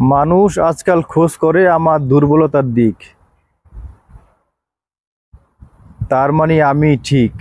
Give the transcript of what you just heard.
মানুষ আজকাল খোঁজ করে আমার দুর্বলতার দিক। তার মানে আমি ঠিক।